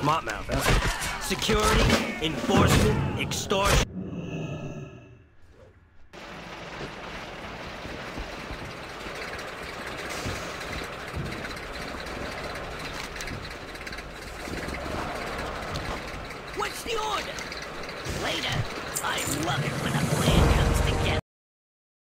Smart mouth, huh? Security, enforcement, extortion. What's the order? Later. I love it when